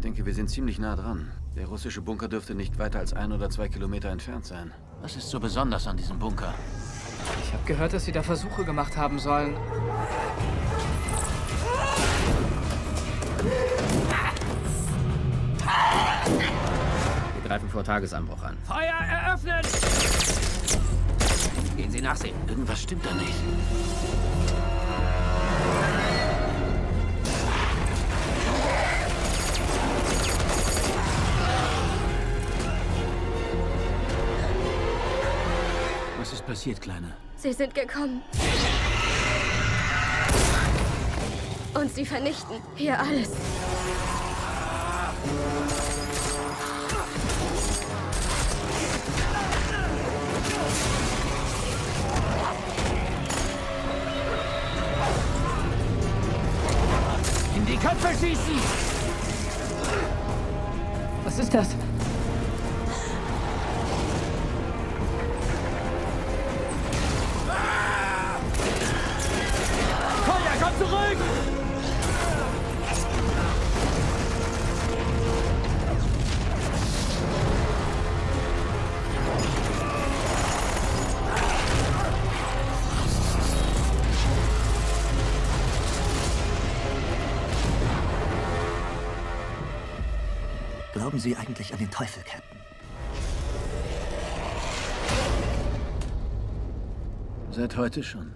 Ich denke, wir sind ziemlich nah dran. Der russische Bunker dürfte nicht weiter als ein oder zwei Kilometer entfernt sein. Was ist so besonders an diesem Bunker? Ich habe gehört, dass Sie da Versuche gemacht haben sollen. Wir greifen vor Tagesanbruch an. Feuer eröffnen! Gehen Sie nachsehen. Irgendwas stimmt da nicht. Passiert, Kleine? Sie sind gekommen. Und sie vernichten hier alles. In die Köpfe schießen! Was ist das? Glauben Sie eigentlich an den Teufel, Captain? Seit heute schon.